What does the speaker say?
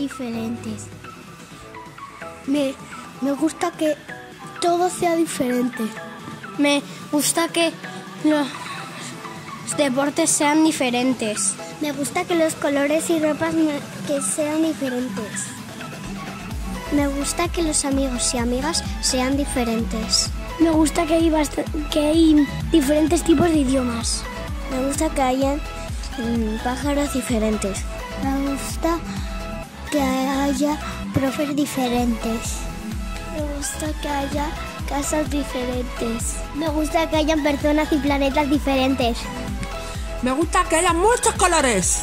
diferentes. Me, me gusta que todo sea diferente. Me gusta que los deportes sean diferentes. Me gusta que los colores y ropas me- que sean diferentes. Me gusta que los amigos y amigas sean diferentes. Me gusta que hay, que hay diferentes tipos de idiomas. Me gusta que hayan mm, pájaros diferentes. Me gusta que haya profes diferentes. Me gusta que haya casas diferentes. Me gusta que hayan personas y planetas diferentes. Me gusta que haya muchos colores.